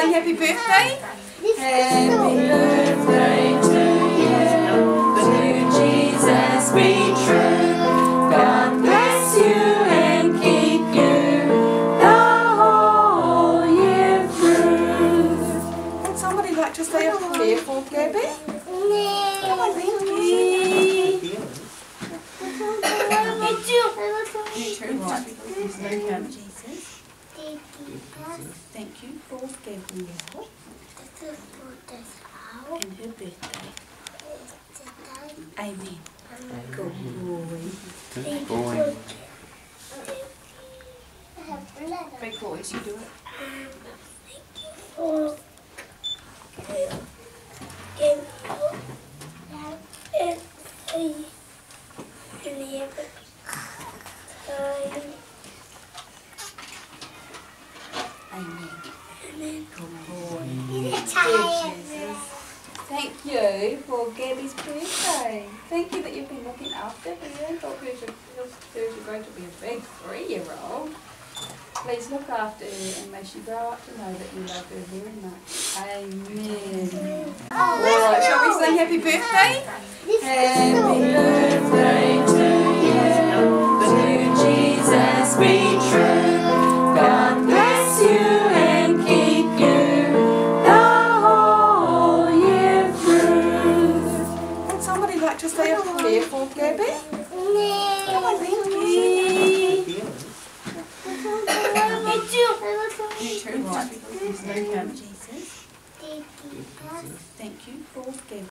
sing happy birthday? Happy birthday to you. To Jesus be true. God bless you and keep you the whole year through. Would somebody like to say a prayer for Gabby? Come on, thank you. You too, right. Jesus, thank you for Gabrielle and her birthday. Amen. Good boy. Good boy. Big boys, you do it. Amen. Good boy. Dear Jesus, thank you for Gabby's birthday. Thank you that you've been looking after her. Thought her to, her to grow to be a big three-year-old. Please look after her and may she grow up to know that you love her very much. Amen. Alright, shall we sing happy birthday? Happy birthday to you. To Jesus be true. Somebody like to say a prayer for Gabby? Come on, thank you. You too, right. Jesus, thank you for